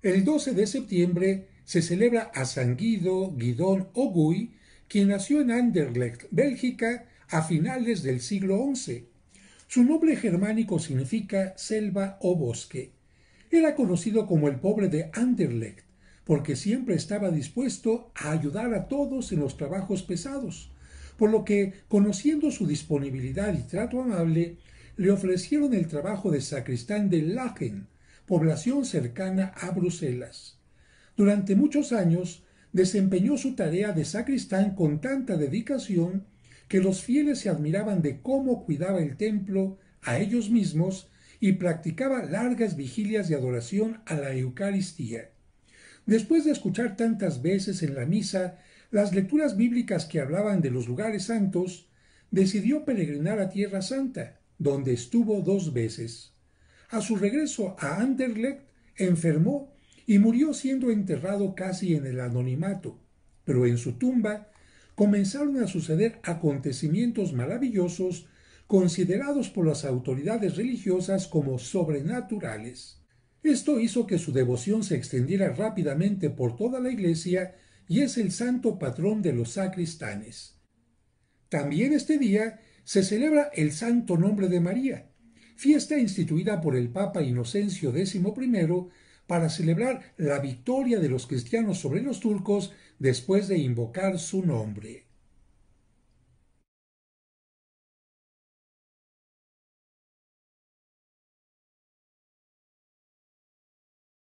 El 12 de septiembre se celebra a San Guido Guidón Ogui, quien nació en Anderlecht, Bélgica, a finales del siglo XI. Su nombre germánico significa selva o bosque. Era conocido como el pobre de Anderlecht, porque siempre estaba dispuesto a ayudar a todos en los trabajos pesados, por lo que, conociendo su disponibilidad y trato amable, le ofrecieron el trabajo de sacristán de Lachen, población cercana a Bruselas. Durante muchos años desempeñó su tarea de sacristán con tanta dedicación que los fieles se admiraban de cómo cuidaba el templo a ellos mismos y practicaba largas vigilias de adoración a la Eucaristía. Después de escuchar tantas veces en la misa las lecturas bíblicas que hablaban de los lugares santos, decidió peregrinar a Tierra Santa, donde estuvo dos veces. A su regreso a Anderlecht enfermó y murió siendo enterrado casi en el anonimato, pero en su tumba comenzaron a suceder acontecimientos maravillosos considerados por las autoridades religiosas como sobrenaturales. Esto hizo que su devoción se extendiera rápidamente por toda la iglesia y es el santo patrón de los sacristanes. También este día se celebra el Santo Nombre de María, fiesta instituida por el Papa Inocencio XI para celebrar la victoria de los cristianos sobre los turcos después de invocar su nombre.